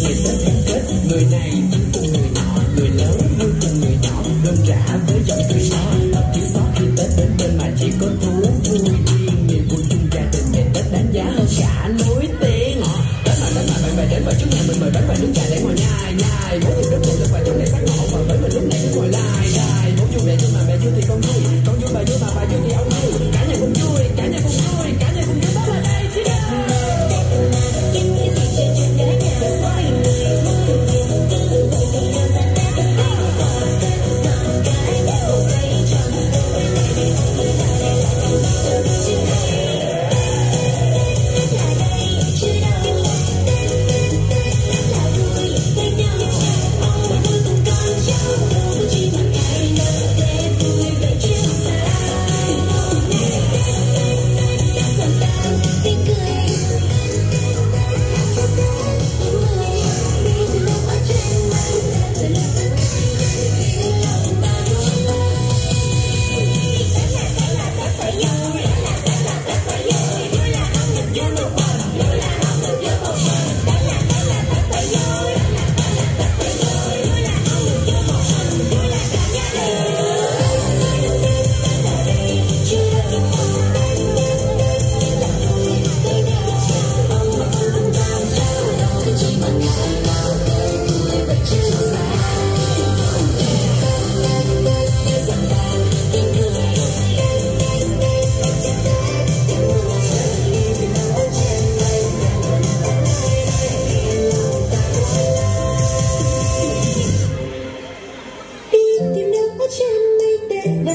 nhiều tết ăn tết người này vui cùng người nọ người lớn vui cùng người nhỏ. Cơm trả với giọng tươi sót ấp chỉ sót khi tết đến bên mà chỉ có thú vui. Riêng niềm vui, chung gia đình ngày tết đánh giá hơn cả núi tiên tết mà tết mà bạn bè đến và chúc nhà mình mời bánh và nước trà để ngồi nhai nhai.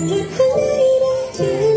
But you.